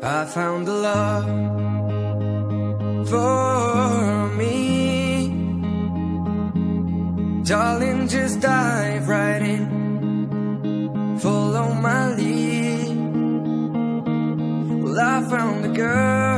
I found a love for me. Darling, just dive right in. Follow my lead. Well, I found a girl,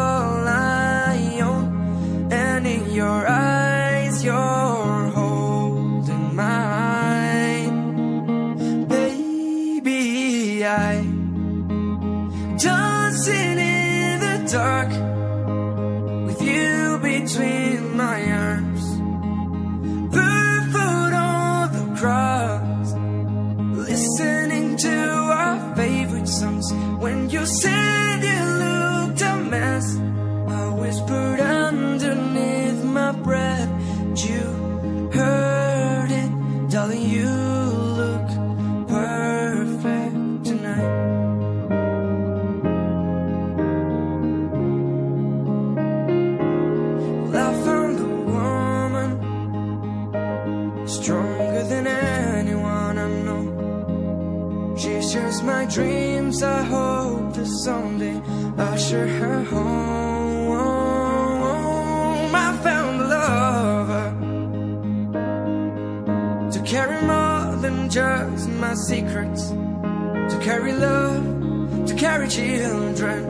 you said you looked a mess, My dreams. I hope that someday I'll share her home. I found a lover to carry more than just my secrets, to carry love, to carry children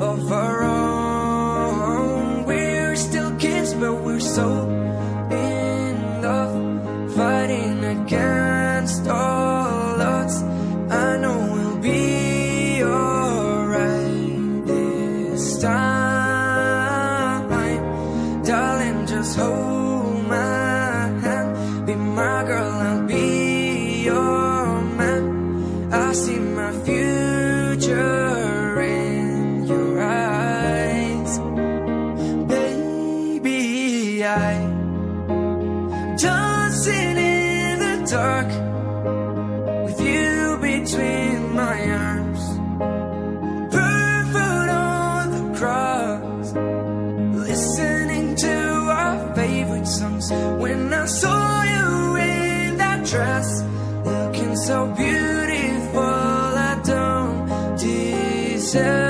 of our own. We're still kids, but we're so Just hold my hand, be my girl, I'll be your man. I see my future When I saw you in that dress, looking so beautiful, I don't deserve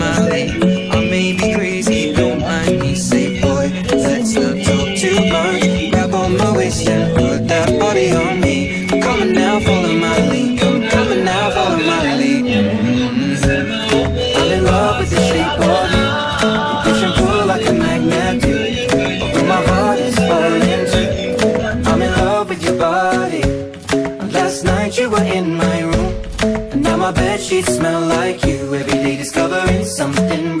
night you were in my room. And now my bed sheets smell like you. Every day discovering something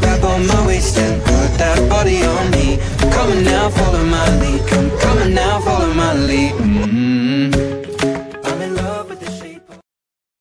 waist and